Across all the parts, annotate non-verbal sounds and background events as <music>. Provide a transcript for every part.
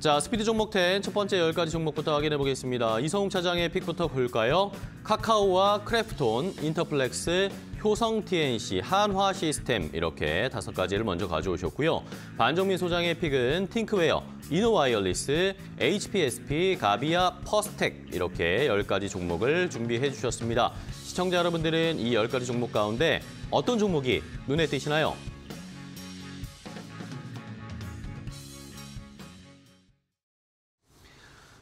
자, 스피드 종목 10첫 번째 10가지 종목부터 확인해 보겠습니다. 이성웅 차장의 pick부터 볼까요? 카카오와 크래프톤, 인터플렉스, 효성 TNC, 한화 시스템 이렇게 다섯 가지를 먼저 가져오셨고요. 반정민 소장의 pick은 팅크웨어, 이노와이어리스, HPSP, 가비아, 퍼스텍 이렇게 10가지 종목을 준비해 주셨습니다. 시청자 여러분들은 이 10가지 종목 가운데 어떤 종목이 눈에 띄시나요?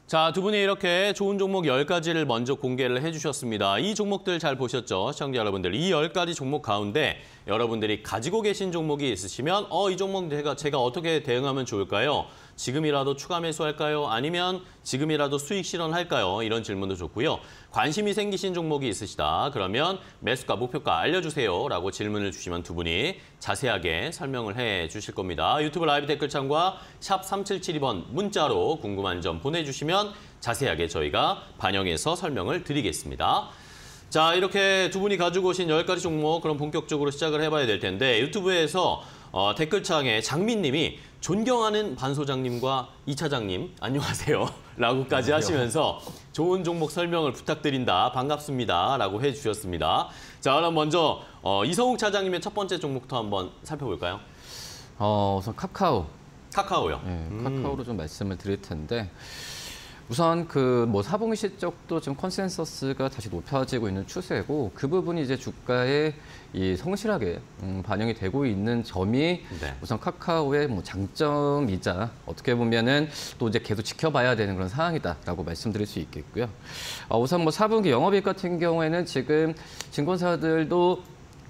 자, 두 분이 이렇게 좋은 종목 10가지를 먼저 공개를 해주셨습니다. 이 종목들 잘 보셨죠? 시청자 여러분들. 이 10가지 종목 가운데 여러분들이 가지고 계신 종목이 있으시면 어, 이 종목 제가, 제가 어떻게 대응하면 좋을까요? 지금이라도 추가 매수할까요? 아니면 지금이라도 수익 실현할까요? 이런 질문도 좋고요. 관심이 생기신 종목이 있으시다. 그러면 매수가, 목표가 알려주세요. 라고 질문을 주시면 두 분이 자세하게 설명을 해 주실 겁니다. 유튜브 라이브 댓글창과 샵 3772번 문자로 궁금한 점 보내주시면 자세하게 저희가 반영해서 설명을 드리겠습니다. 자, 이렇게 두 분이 가지고 오신 10가지 종목 그럼 본격적으로 시작을 해봐야 될 텐데 유튜브에서 어, 댓글창에 장민님이 존경하는 반 소장님과 이 차장님 안녕하세요 <laughs> 라고까지 하시면서 좋은 종목 설명을 부탁드린다 반갑습니다 라고 해주셨습니다. 자 그럼 먼저 어, 이성욱 차장님의 첫 번째 종목부터 한번 살펴볼까요? 어, 우선 카카오. 카카오요. 네, 카카오로 좀 말씀을 드릴 텐데 우선 그 뭐 사분기 실적도 지금 consensus가 다시 높아지고 있는 추세고 그 부분이 이제 주가에 이 성실하게 음, 반영이 되고 있는 점이 네. 우선 카카오의 뭐 장점이자 어떻게 보면은 또 이제 계속 지켜봐야 되는 그런 상황이다라고 말씀드릴 수 있겠고요. 어, 우선 뭐 4분기 영업이익 같은 경우에는 지금 증권사들도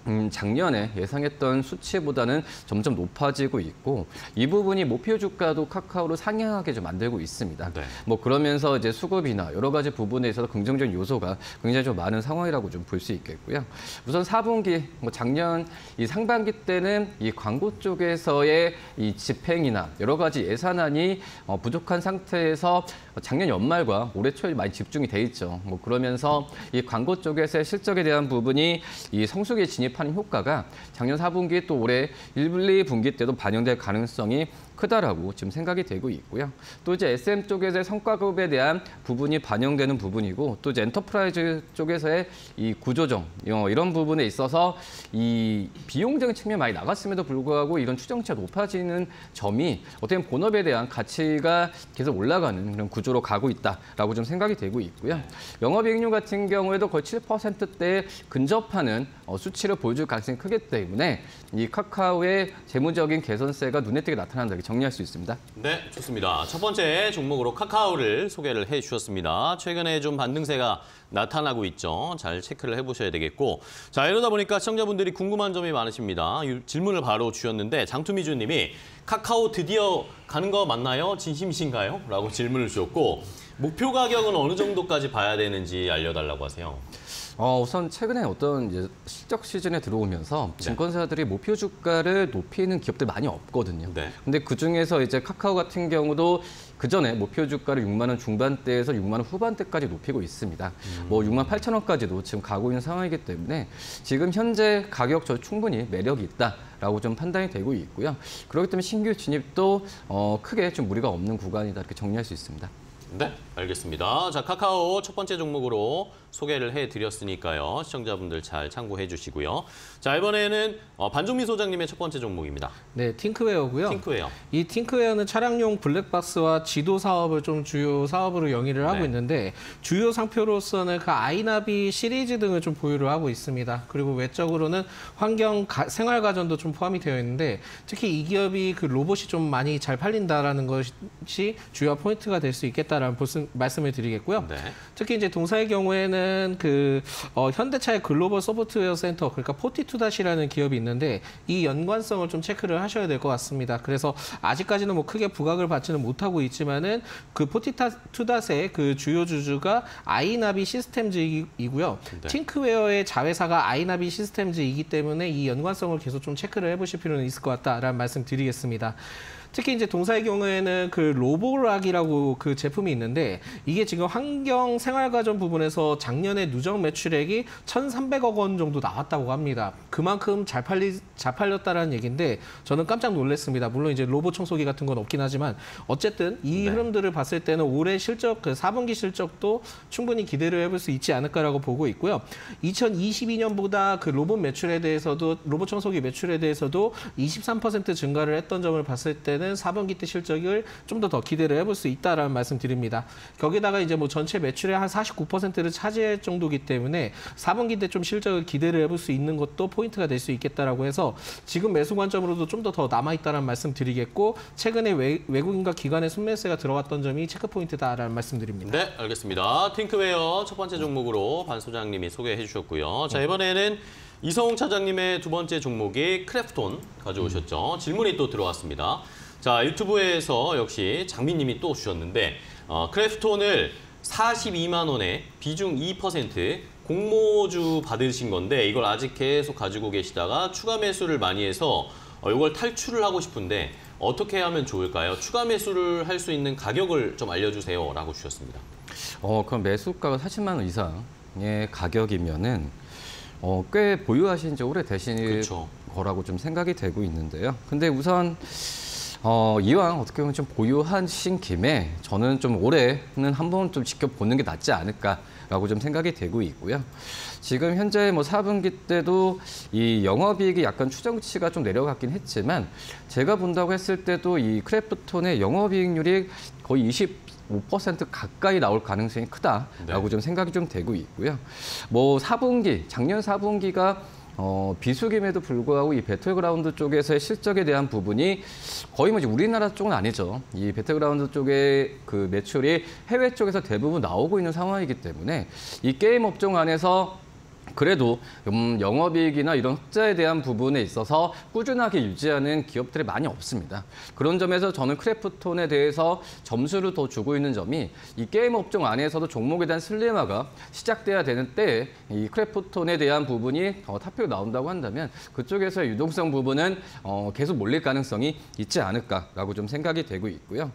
음, 작년에 예상했던 수치보다는 점점 높아지고 있고 이 부분이 목표 주가도 카카오로 상향하게 좀 만들고 있습니다. 네. 뭐 그러면서 이제 수급이나 여러 가지 부분에 있어서 긍정적인 요소가 굉장히 좀 많은 상황이라고 좀 볼 수 있겠고요. 우선 4분기 뭐 작년 이 상반기 때는 이 광고 쪽에서의 이 집행이나 여러 가지 예산안이 어, 부족한 상태에서 작년 연말과 올해 초에 많이 집중이 돼 있죠. 뭐 그러면서 이 광고 쪽에서의 실적에 대한 부분이 이 성수기 진입 하는 효과가 작년 4분기 또 올해 1, 2분기 때도 반영될 가능성이 크다라고 지금 생각이 되고 있고요. 또 이제 SM 쪽에서의 성과급에 대한 부분이 반영되는 부분이고 또 이제 엔터프라이즈 쪽에서의 이 구조조정 어, 이런 부분에 있어서 이 비용적인 측면 많이 나갔음에도 불구하고 이런 추정치가 높아지는 점이 어떻게 보면 본업에 대한 가치가 계속 올라가는 그런 구조로 가고 있다라고 좀 생각이 되고 있고요. 영업이익률 같은 경우에도 거의 7%대에 근접하는 어, 수치를 보여줄 가능성이 크기 때문에 이 카카오의 재무적인 개선세가 눈에 띄게 나타난다 정리할 수 있습니다. 네, 좋습니다. 첫 번째 종목으로 카카오를 소개를 해주셨습니다. 최근에 좀 반등세가 나타나고 있죠. 잘 체크를 해보셔야 되겠고. 자, 이러다 보니까 시청자분들이 궁금한 점이 많으십니다. 유- 질문을 바로 주셨는데 장투미주 님이 카카오 드디어 가는 거 맞나요? 진심이신가요? 라고 질문을 주셨고 목표 가격은 어느 정도까지 봐야 되는지 알려달라고 하세요. 어, 우선 최근에 어떤 실적 시즌에 들어오면서 증권사들이 목표 주가를 높이는 기업들 많이 없거든요. 네. 근데 그 중에서 이제 카카오 같은 경우도 그 전에 목표 주가를 6만 원 중반대에서 6만 원 후반대까지 높이고 있습니다. 뭐 6만 8천 원까지도 지금 가고 있는 상황이기 때문에 지금 현재 가격 저 충분히 매력이 있다라고 좀 판단이 되고 있고요. 그렇기 때문에 신규 진입도 어, 크게 좀 무리가 없는 구간이다 이렇게 정리할 수 있습니다. 네, 알겠습니다. 자, 카카오 첫 번째 종목으로 소개를 해드렸으니까요. 시청자분들 잘 참고해 주시고요. 자, 이번에는 어, 반종미 소장님의 첫 번째 종목입니다. 네, 팅크웨어고요. 팅크웨어. 이 팅크웨어는 차량용 블랙박스와 지도 사업을 좀 주요 사업으로 영위를 하고 네. 있는데 주요 상표로서는 그 아이나비 시리즈 등을 좀 보유를 하고 있습니다. 그리고 외적으로는 환경 가- 생활 가전도 좀 포함이 되어 있는데 특히 이 기업이 그 로봇이 좀 많이 잘 팔린다라는 것이 주요 포인트가 될 수 있겠다라는 말씀을 드리겠고요. 네. 특히 이제 동사의 경우에는 그 어, 현대차의 글로벌 소프트웨어 센터 그러니까 포티투닷이라는 기업이 있는데 이 연관성을 좀 체크를 하셔야 될 것 같습니다. 그래서 아직까지는 뭐 크게 부각을 받지는 못하고 있지만은 그 포티투닷의 그 주요 주주가 아이나비 시스템즈이고요. 네. 팅크웨어의 자회사가 아이나비 시스템즈이기 때문에 이 연관성을 계속 좀 체크를 해보실 필요는 있을 것 같다라는 말씀 드리겠습니다. 특히 이제 동사의 경우에는 그 로보락이라고 그 제품이 있는데 이게 지금 환경 생활가전 부분에서 작년에 누적 매출액이 1,300억 원 정도 나왔다고 합니다. 그만큼 잘 팔리 잘 팔렸다라는 얘기인데 저는 깜짝 놀랐습니다. 물론 이제 로봇 청소기 같은 건 없긴 하지만 어쨌든 이 네. 흐름들을 봤을 때는 올해 실적 그 4분기 실적도 충분히 기대를 해볼 수 있지 않을까라고 보고 있고요. 2022년보다 그 로봇 매출에 대해서도 로봇 청소기 매출에 대해서도 23% 증가를 했던 점을 봤을 때는 4분기 때 실적을 좀 더 더 기대를 해볼 수 있다라는 말씀 드립니다. 거기다가 이제 뭐 전체 매출의 한 49%를 차지할 정도기 때문에 4분기 때 좀 실적을 기대를 해볼 수 있는 것도 포인트가 될 수 있겠다라고 해서 지금 매수 관점으로도 좀 더 더 남아 있다라는 말씀 드리겠고 최근에 외, 외국인과 기관의 순매수가 들어왔던 점이 체크 포인트다라는 말씀 드립니다. 네, 알겠습니다. 팅크웨어 첫 번째 종목으로 반 소장님이 소개해 주셨고요. 자, 이번에는 이성웅 차장님의 두 번째 종목이 크래프톤 가져오셨죠. 질문이 또 들어왔습니다. 자, 유튜브에서 역시 장민님이 또 주셨는데 어, 크래프톤을 42만 원에 비중 2% 공모주 받으신 건데 이걸 아직 계속 가지고 계시다가 추가 매수를 많이 해서 어, 이걸 탈출을 하고 싶은데 어떻게 하면 좋을까요? 추가 매수를 할 수 있는 가격을 좀 알려주세요 라고 주셨습니다. 어, 그럼 매수가가 40만 원 이상의 가격이면은 어, 꽤 보유하신 지 오래 되신 그렇죠. 거라고 좀 생각이 되고 있는데요. 근데 우선 어, 이왕 어떻게 보면 좀 보유하신 김에 저는 좀 올해는 한번 좀 지켜보는 게 낫지 않을까라고 좀 생각이 되고 있고요. 지금 현재 뭐 4분기 때도 이 영업이익이 약간 추정치가 좀 내려갔긴 했지만 제가 본다고 했을 때도 이 크래프톤의 영업이익률이 거의 25% 가까이 나올 가능성이 크다라고 네. 좀 생각이 좀 되고 있고요. 뭐 4분기, 작년 4분기가 어, 비수기임에도 불구하고 이 배틀그라운드 쪽에서의 실적에 대한 부분이 거의 뭐 우리나라 쪽은 아니죠. 이 배틀그라운드 쪽의 그 매출이 해외 쪽에서 대부분 나오고 있는 상황이기 때문에 이 게임 업종 안에서 그래도 음, 영업이익이나 이런 흑자에 대한 부분에 있어서 꾸준하게 유지하는 기업들이 많이 없습니다. 그런 점에서 저는 크래프톤에 대해서 점수를 더 주고 있는 점이 이 게임 업종 안에서도 종목에 대한 슬림화가 시작돼야 되는 때에 이 크래프톤에 대한 부분이 어, top pick이 나온다고 한다면 그쪽에서의 유동성 부분은 어, 계속 몰릴 가능성이 있지 않을까라고 좀 생각이 되고 있고요.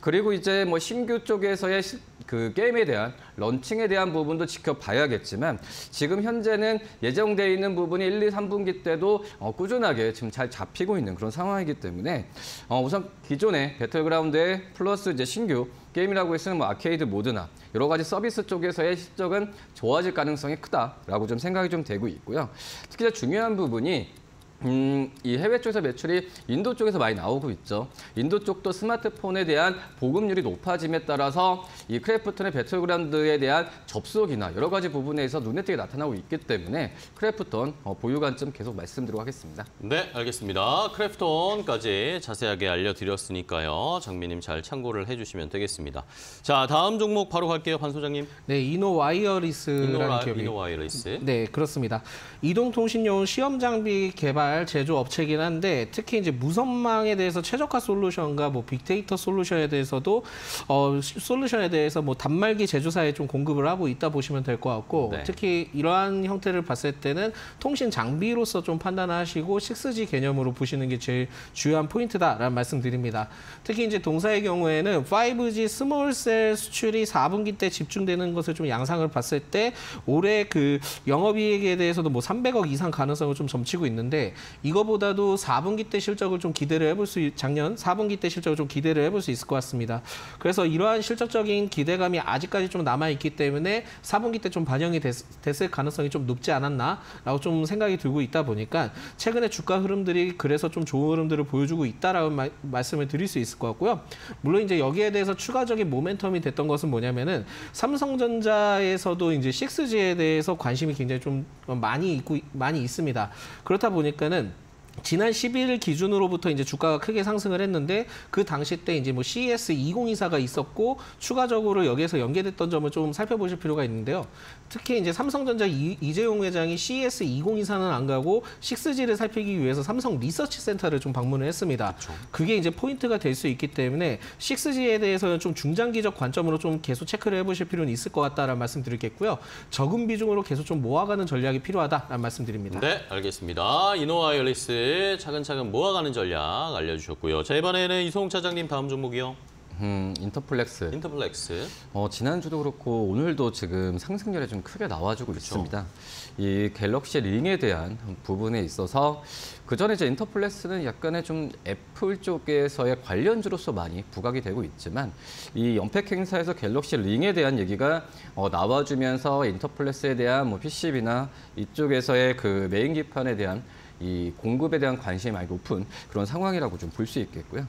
그리고 이제 뭐 신규 쪽에서의 시- 그 게임에 대한 런칭에 대한 부분도 지켜봐야겠지만 지금 현재는 예정돼 있는 부분이 1, 2, 3분기 때도 어, 꾸준하게 지금 잘 잡히고 있는 그런 상황이기 때문에 어, 우선 기존의 배틀그라운드에 플러스 이제 신규 게임이라고 했으면 뭐 아케이드 모드나 여러 가지 서비스 쪽에서의 실적은 좋아질 가능성이 크다라고 좀 생각이 좀 되고 있고요. 특히 중요한 부분이 음, 이 해외 쪽에서 매출이 인도 쪽에서 많이 나오고 있죠. 인도 쪽도 스마트폰에 대한 보급률이 높아짐에 따라서 이 크래프톤의 배틀그라운드에 대한 접속이나 여러 가지 부분에서 눈에 띄게 나타나고 있기 때문에 크래프톤 어, 보유 관점 계속 말씀드리고 하겠습니다. 네, 알겠습니다. 크래프톤까지 자세하게 알려드렸으니까요. 장미님 잘 참고를 해주시면 되겠습니다. 자, 다음 종목 바로 갈게요, 반 소장님. 네, 이노와이어리스라는 이노라, 기업이 이노와이어리스. 네, 그렇습니다. 이동통신용 시험 장비 개발 제조 업체이긴 한데 특히 이제 무선망에 대해서 최적화 솔루션과 뭐 빅데이터 솔루션에 대해서도 어 시- 솔루션에 대해서 뭐 단말기 제조사에 좀 공급을 하고 있다 보시면 될 것 같고 네. 특히 이러한 형태를 봤을 때는 통신 장비로서 좀 판단하시고 6G 개념으로 보시는 게 제일 중요한 포인트다라는 말씀드립니다. 특히 이제 동사의 경우에는 5G small cell 수출이 4분기 때 집중되는 것을 좀 양상을 봤을 때 올해 그 영업이익에 대해서도 뭐 300억 이상 가능성을 좀 점치고 있는데 이거보다도 4분기 때 실적을 좀 기대를 해볼 수 있- 작년 4분기 때 실적을 좀 기대를 해볼 수 있을 것 같습니다. 그래서 이러한 실적적인 기대감이 아직까지 좀 남아 있기 때문에 4분기 때 좀 반영이 됐, 됐을 가능성이 좀 높지 않았나라고 좀 생각이 들고 있다 보니까 최근에 주가 흐름들이 그래서 좀 좋은 흐름들을 보여주고 있다라는 마- 말씀을 드릴 수 있을 것 같고요. 물론 이제 여기에 대해서 추가적인 모멘텀이 됐던 것은 뭐냐면은 삼성전자에서도 이제 6G에 대해서 관심이 굉장히 좀 많이 있고 많이 있습니다. 그렇다 보니까 는 지난 11일 기준으로부터 이제 주가가 크게 상승을 했는데 그 당시 때 이제 뭐 CES 2024가 있었고 추가적으로 여기에서 연계됐던 점을 좀 살펴보실 필요가 있는데요. 특히 이제 삼성전자 이, 이재용 회장이 CES 2024는 안 가고 6G를 살피기 위해서 삼성 리서치 센터를 좀 방문을 했습니다. 그게 이제 포인트가 될 수 있기 때문에 6G에 대해서는 좀 중장기적 관점으로 좀 계속 체크를 해보실 필요는 있을 것 같다라는 말씀 드리겠고요. 적은 비중으로 계속 좀 모아가는 전략이 필요하다라는 말씀 드립니다. 네, 알겠습니다. 이노와이어리스 종목들 차근차근 모아가는 전략 알려주셨고요. 자 이번에는 이송 차장님 다음 종목이요. 음, 인터플렉스. 인터플렉스. 어, 지난주도 그렇고 오늘도 지금 상승률이 좀 크게 나와주고 있습니다. 이 갤럭시 링에 대한 부분에 있어서 그 전에 이제 인터플렉스는 약간의 좀 애플 쪽에서의 관련주로서 많이 부각이 되고 있지만 이 언팩 행사에서 갤럭시 링에 대한 얘기가 어, 나와주면서 인터플렉스에 대한 뭐 PCB나 이쪽에서의 그 메인 기판에 대한 이 공급에 대한 관심이 많이 높은 그런 상황이라고 좀 볼 수 있겠고요.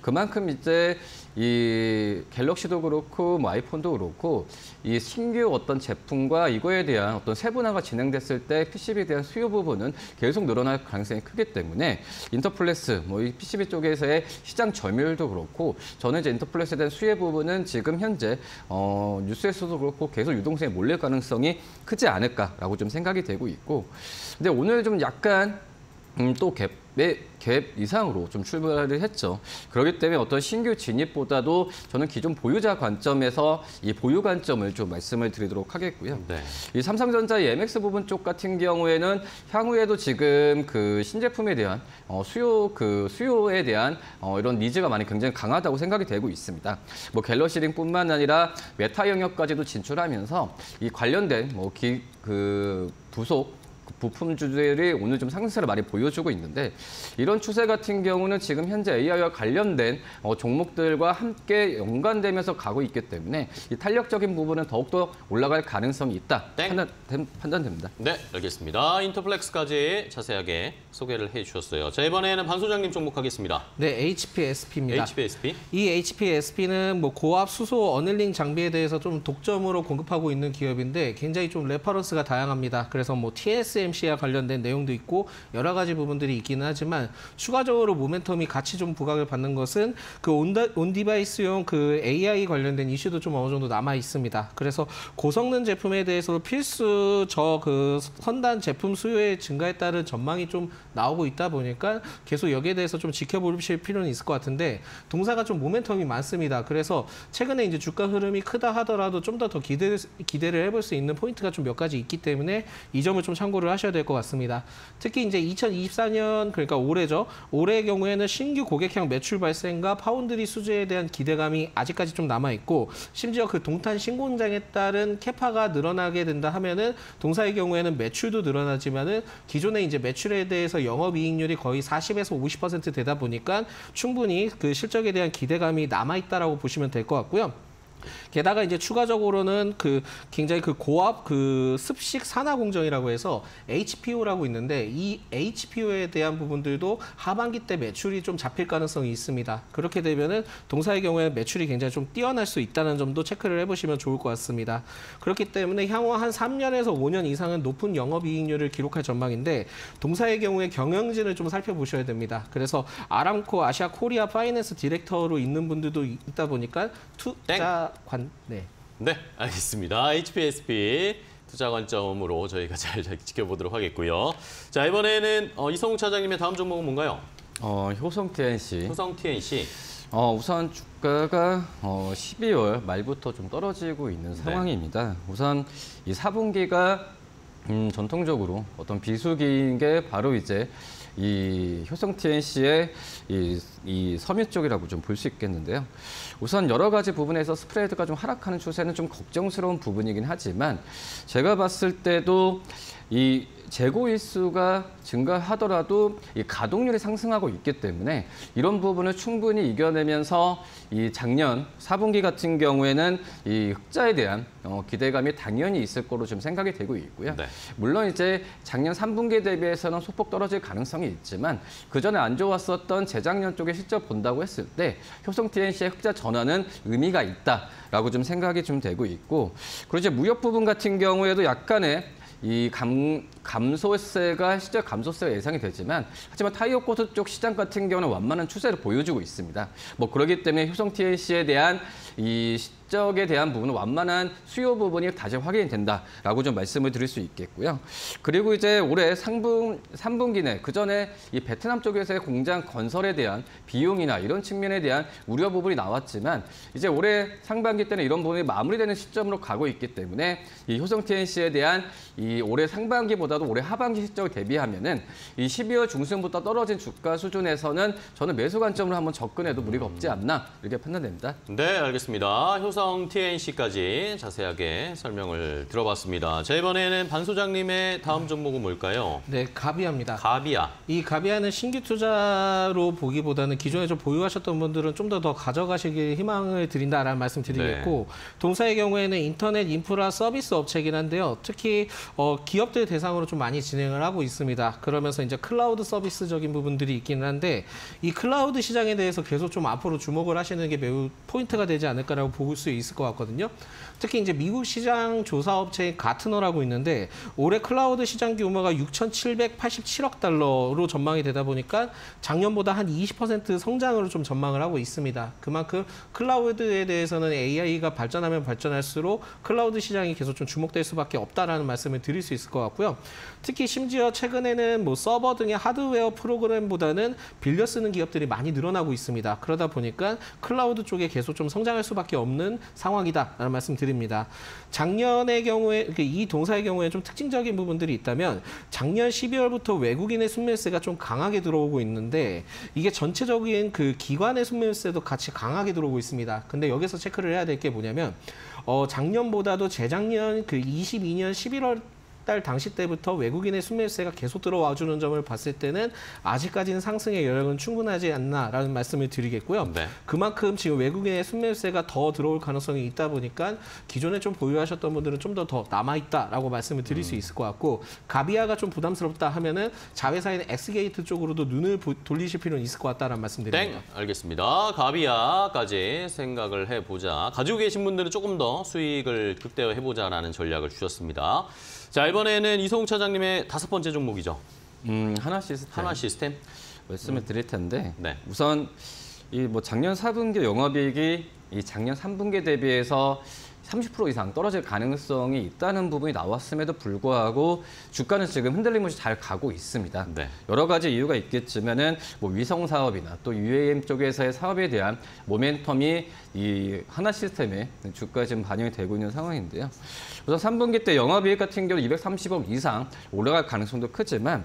그만큼 이제 이 갤럭시도 그렇고 뭐 아이폰도 그렇고 이 신규 어떤 제품과 이거에 대한 어떤 세분화가 진행됐을 때 PCB에 대한 수요 부분은 계속 늘어날 가능성이 크기 때문에 인터플렉스 뭐 이 PCB 쪽에서의 시장 점유율도 그렇고 저는 이제 인터플렉스에 대한 수요 부분은 지금 현재 어 뉴스에서도 그렇고 계속 유동성이 몰릴 가능성이 크지 않을까라고 좀 생각이 되고 있고 근데 오늘 좀 약간 음, 또 갭의 갭 이상으로 좀 출발을 했죠. 그렇기 때문에 어떤 신규 진입보다도 저는 기존 보유자 관점에서 이 보유 관점을 좀 말씀을 드리도록 하겠고요. 네. 이 삼성전자의 MX 부분 쪽 같은 경우에는 향후에도 지금 그 신제품에 대한 어, 수요 그 수요에 대한 어, 이런 니즈가 많이 굉장히 강하다고 생각이 되고 있습니다. 뭐 갤럭시링뿐만 아니라 메타 영역까지도 진출하면서 이 관련된 뭐 기 그 부속 그 부품주들이 오늘 좀 상승세를 많이 보여주고 있는데 이런 추세 같은 경우는 지금 현재 AI와 관련된 어, 종목들과 함께 연관되면서 가고 있기 때문에 이 탄력적인 부분은 더욱더 올라갈 가능성이 있다 땡. 판단, 됨- 판단됩니다. 네, 알겠습니다. 인터플렉스까지 자세하게 소개를 해주셨어요. 자 이번에는 반 소장님 종목 하겠습니다. 네, HPSP입니다. HPSP. 이 HPSP는 뭐 고압 수소 annealing 장비에 대해서 좀 독점으로 공급하고 있는 기업인데 굉장히 좀 reference가 다양합니다. 그래서 뭐 TSMC와 관련된 내용도 있고 여러 가지 부분들이 있기는 하지만 추가적으로 모멘텀이 같이 좀 부각을 받는 것은 그 온다, on-device용 그 AI 관련된 이슈도 좀 어느 정도 남아 있습니다. 그래서 고성능 제품에 대해서 필수 저 그 선단 제품 수요의 증가에 따른 전망이 좀 나오고 있다 보니까 계속 여기에 대해서 좀 지켜보실 필요는 있을 것 같은데 동사가 좀 모멘텀이 많습니다. 그래서 최근에 이제 주가 흐름이 크다 하더라도 좀 더더 기대 기대를 해볼 수 있는 포인트가 좀 몇 가지 있기 때문에 이 점을 좀 참고를 하 셔야 될 것 같습니다. 특히 이제 2024년 그러니까 올해죠. 올해의 경우에는 신규 고객향 매출 발생과 파운드리 수주에 대한 기대감이 아직까지 좀 남아 있고 심지어 그 동탄 신공장에 따른 capa가 늘어나게 된다 하면은 동사의 경우에는 매출도 늘어나지만은 기존에 이제 매출에 대해서 영업 이익률이 거의 40에서 50% 되다 보니까 충분히 그 실적에 대한 기대감이 남아 있다라고 보시면 될 것 같고요. 게다가 이제 추가적으로는 그 굉장히 그 고압 그 습식 산화 공정이라고 해서 HPO라고 있는데 이 HPO에 대한 부분들도 하반기 때 매출이 좀 잡힐 가능성이 있습니다. 그렇게 되면은 동사의 경우에 매출이 굉장히 좀 뛰어날 수 있다는 점도 체크를 해보시면 좋을 것 같습니다. 그렇기 때문에 향후 한 3년에서 5년 이상은 높은 영업이익률을 기록할 전망인데 동사의 경우에 경영진을 좀 살펴보셔야 됩니다. 그래서 아람코 아시아 코리아 파이낸스 디렉터로 있는 분들도 있다 보니까 투자 관 네. 네, 알겠습니다. HPSP 투자 관점으로 저희가 <laughs> 잘 지켜보도록 하겠고요. 자 이번에는 어, 이성우 차장님의 다음 종목은 뭔가요? 어, 효성 TNC. 효성 TNC. 어, 우선 주가가 어, 12월 말부터 좀 떨어지고 있는 네. 상황입니다. 우선 이 4분기가 음, 전통적으로 어떤 비수기인 게 바로 이제 이 효성 TNC의 이, 이 섬유 쪽이라고 좀 볼 수 있겠는데요. 우선 여러 가지 부분에서 스프레드가 좀 하락하는 추세는 좀 걱정스러운 부분이긴 하지만 제가 봤을 때도 이 재고 일수가 증가하더라도 이 가동률이 상승하고 있기 때문에 이런 부분을 충분히 이겨내면서 이 작년 4분기 같은 경우에는 이 흑자에 대한 어, 기대감이 당연히 있을 거로 좀 생각이 되고 있고요. 네. 물론 이제 작년 3분기 대비해서는 소폭 떨어질 가능성이 있지만 그 전에 안 좋았었던 재작년 쪽의 실적 본다고 했을 때 효성 TNC의 흑자 전환은 의미가 있다라고 좀 생각이 좀 되고 있고 그리고 이제 무역 부분 같은 경우에도 약간의 이 감, 감소세가 실제 감소세가 예상이 되지만 하지만 타이어 코트 쪽 시장 같은 경우는 완만한 추세를 보여주고 있습니다. 뭐 그렇기 때문에 효성 TNC에 대한 이 시- 실적에 대한 부분은 완만한 수요 부분이 다시 확인이 된다라고 좀 말씀을 드릴 수 있겠고요. 그리고 이제 올해 상분 3분기 내 그전에 이 베트남 쪽에서의 공장 건설에 대한 비용이나 이런 측면에 대한 우려 부분이 나왔지만 이제 올해 상반기 때는 이런 부분이 마무리되는 시점으로 가고 있기 때문에 이 효성 TNC에 대한 이 올해 상반기보다도 올해 하반기 실적을 대비하면은 이 12월 중순부터 떨어진 주가 수준에서는 저는 매수 관점으로 한번 접근해도 무리가 없지 않나 이렇게 판단됩니다. 네, 알겠습니다. 효성 TNC까지 자세하게 설명을 들어봤습니다. 자, 이번에는 반 소장님의 다음 종목은 뭘까요? 네, 가비아입니다. 가비아. 이 가비아는 신규 투자로 보기보다는 기존에 좀 보유하셨던 분들은 좀 더더 가져가시길 희망을 드린다라는 말씀 드리겠고 동사의 경우에는 인터넷 인프라 서비스 업체이긴 한데요. 특히 어, 기업들 대상으로 좀 많이 진행을 하고 있습니다. 그러면서 이제 클라우드 서비스적인 부분들이 있기는 한데 이 클라우드 시장에 대해서 계속 좀 앞으로 주목을 하시는 게 매우 포인트가 되지 않을까라고 볼수 있을 것 같거든요. 특히 이제 미국 시장 조사 업체인 가트너라고 있는데 올해 클라우드 시장 규모가 6,787억 달러로 전망이 되다 보니까 작년보다 한 20% 성장으로 좀 전망을 하고 있습니다. 그만큼 클라우드에 대해서는 AI가 발전하면 발전할수록 클라우드 시장이 계속 좀 주목될 수밖에 없다라는 말씀을 드릴 수 있을 것 같고요. 특히 심지어 최근에는 뭐 서버 등의 하드웨어 프로그램보다는 빌려 쓰는 기업들이 많이 늘어나고 있습니다. 그러다 보니까 클라우드 쪽에 계속 좀 성장할 수밖에 없는 상황이다라는 말씀 드립니다. 작년의 경우에 그이 동사의 경우에 좀 특징적인 부분들이 있다면 작년 12월부터 외국인의 순매수세가 좀 강하게 들어오고 있는데 이게 전체적인 그 기관의 순매수세도 같이 강하게 들어오고 있습니다. 근데 여기서 체크를 해야 될 게 뭐냐면 어 작년보다도 재작년 그 22년 11월 달 당시 때부터 외국인의 순매수세가 계속 들어와 주는 점을 봤을 때는 아직까지는 상승의 여력은 충분하지 않나라는 말씀을 드리겠고요. 네. 그만큼 지금 외국인의 순매수세가 더 들어올 가능성이 있다 보니까 기존에 좀 보유하셨던 분들은 좀 더 더 남아 있다라고 말씀을 드릴 수 있을 것 같고 가비아가 좀 부담스럽다 하면은 자회사인 엑스게이트 쪽으로도 눈을 보- 돌리실 필요는 있을 것 같다라는 말씀드립니다. 땡! 알겠습니다. 가비아까지 생각을 해보자. 가지고 계신 분들은 조금 더 수익을 극대화해보자라는 전략을 주셨습니다. 자, 이번에는 이성욱 차장님의 다섯 번째 종목이죠. 음, 하나 시스템 하나 시스템. 말씀을 드릴 텐데 네. 우선 이 뭐 작년 4분기 영업이익이 이 작년 3분기 대비해서 30% 이상 떨어질 가능성이 있다는 부분이 나왔음에도 불구하고 주가는 지금 흔들림 없이 잘 가고 있습니다. 네. 여러 가지 이유가 있겠지만은 뭐 위성 사업이나 또 UAM 쪽에서의 사업에 대한 모멘텀이 이 하나 시스템의 주가에 지금 반영이 되고 있는 상황인데요. 우선 3분기 때 영업이익 같은 경우 230억 이상 올라갈 가능성도 크지만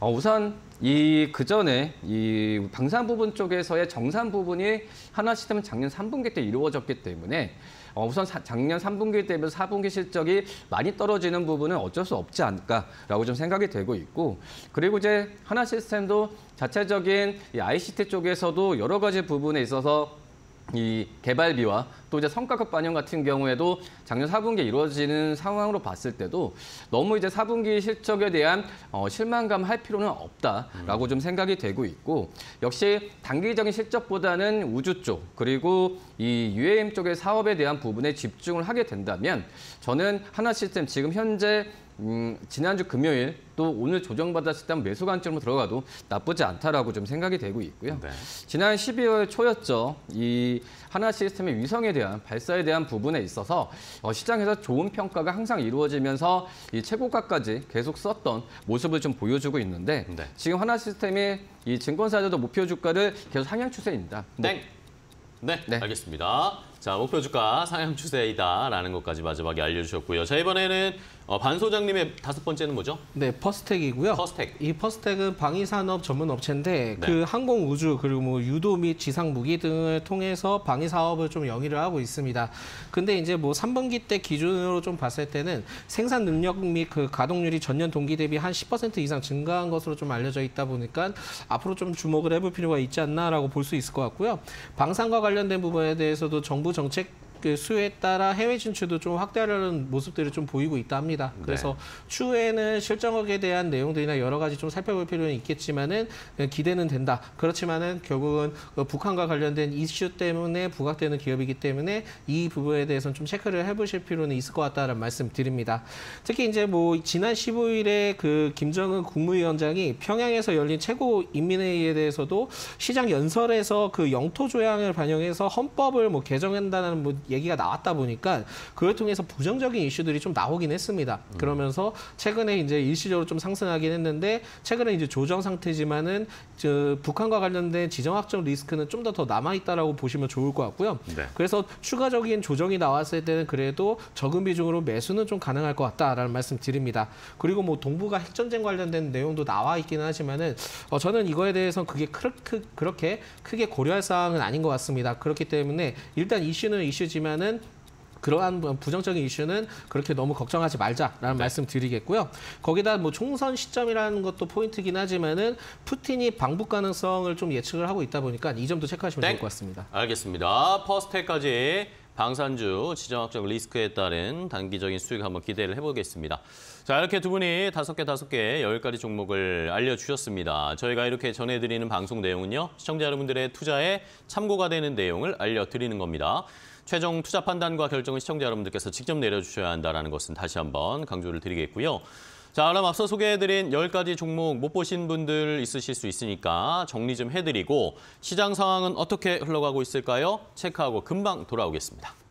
어, 우선 이 그전에 이 방산 부분 쪽에서의 정산 부분이 하나 시스템은 작년 3분기 때 이루어졌기 때문에 어, 우선 사- 작년 3분기 대비해서 4분기 실적이 많이 떨어지는 부분은 어쩔 수 없지 않을까라고 좀 생각이 되고 있고 그리고 이제 하나 시스템도 자체적인 이 ICT 쪽에서도 여러 가지 부분에 있어서 이 개발비와 또 이제 성과급 반영 같은 경우에도 작년 4분기에 이루어지는 상황으로 봤을 때도 너무 이제 4분기 실적에 대한 어, 실망감 할 필요는 없다라고 좀 생각이 되고 있고 역시 단기적인 실적보다는 우주 쪽 그리고 이 UAM 쪽의 사업에 대한 부분에 집중을 하게 된다면 저는 하나 시스템 지금 현재 음, 지난주 금요일 또 오늘 조정받았을 때 매수 관점으로 들어가도 나쁘지 않다라고 좀 생각이 되고 있고요. 네. 지난 12월 초였죠. 이 하나 시스템의 위성에 대한 발사에 대한 부분에 있어서 어, 시장에서 좋은 평가가 항상 이루어지면서 이 최고가까지 계속 썼던 모습을 좀 보여주고 있는데 네. 지금 하나 시스템이 이 증권사들도 목표 주가를 계속 상향 추세입니다. 뭐 땡! 네, 네. 알겠습니다. 자, 목표 주가 상향 추세이다라는 것까지 마지막에 알려주셨고요. 자, 이번에는 어, 반 소장님의 다섯 번째는 뭐죠? 네, 퍼스텍이고요. 퍼스텍. 이 퍼스텍은 방위산업 전문 업체인데 네. 그 항공 우주 그리고 뭐 유도 및 지상 무기 등을 통해서 방위 사업을 좀 영위를 하고 있습니다. 근데 이제 뭐 3분기 때 기준으로 좀 봤을 때는 생산 능력 및 그 가동률이 전년 동기 대비 한 10% 이상 증가한 것으로 좀 알려져 있다 보니까 앞으로 좀 주목을 해볼 필요가 있지 않나라고 볼 수 있을 것 같고요. 방산과 관련된 부분에 대해서도 정부 정책 그 수에 따라 해외 진출도 좀 확대하려는 모습들을 좀 보이고 있다 합니다. 그래서 추후에는 실적에 대한 내용들이나 여러 가지 좀 살펴볼 필요는 있겠지만은 기대는 된다. 그렇지만은 결국은 그 북한과 관련된 이슈 때문에 부각되는 기업이기 때문에 이 부분에 대해서는 좀 체크를 해보실 필요는 있을 것 같다는 말씀 드립니다. 특히 이제 뭐 지난 15일에 그 김정은 국무위원장이 평양에서 열린 최고 인민회의에 대해서도 시장 연설에서 그 영토 조항을 반영해서 헌법을 뭐 개정한다는 뭐 얘기가 나왔다 보니까 그걸 통해서 부정적인 이슈들이 좀 나오긴 했습니다. 그러면서 최근에 이제 일시적으로 좀 상승하긴 했는데 최근에 이제 조정 상태지만은 저 북한과 관련된 지정학적 리스크는 좀더더 남아 있다라고 보시면 좋을 것 같고요. 네. 그래서 추가적인 조정이 나왔을 때는 그래도 적은 비중으로 매수는 좀 가능할 것 같다라는 말씀 드립니다. 그리고 뭐 동북아 핵전쟁 관련된 내용도 나와 있기는 하지만은 어, 저는 이거에 대해서 그게 그렇게 크게 고려할 사항은 아닌 것 같습니다. 그렇기 때문에 일단 이슈는 이슈지만 은 그러한 뭐 부정적인 이슈는 그렇게 너무 걱정하지 말자라는 말씀 드리겠고요. 거기다 뭐 총선 시점이라는 것도 포인트긴 하지만은 푸틴이 방북 가능성을 좀 예측을 하고 있다 보니까 이 점도 체크하시면 땡. 좋을 것 같습니다. 알겠습니다. 퍼스트까지 방산주 지정학적 리스크에 따른 단기적인 수익 한번 기대를 해보겠습니다. 자 이렇게 두 분이 다섯 개 다섯 개 열 가지 종목을 알려주셨습니다. 저희가 이렇게 전해드리는 방송 내용은요 시청자 여러분들의 투자에 참고가 되는 내용을 알려드리는 겁니다. 최종 투자 판단과 결정은 시청자 여러분들께서 직접 내려주셔야 한다는 것은 다시 한번 강조를 드리겠고요. 자, 그럼 앞서 소개해드린 10가지 종목 못 보신 분들 있으실 수 있으니까 정리 좀 해드리고 시장 상황은 어떻게 흘러가고 있을까요? 체크하고 금방 돌아오겠습니다.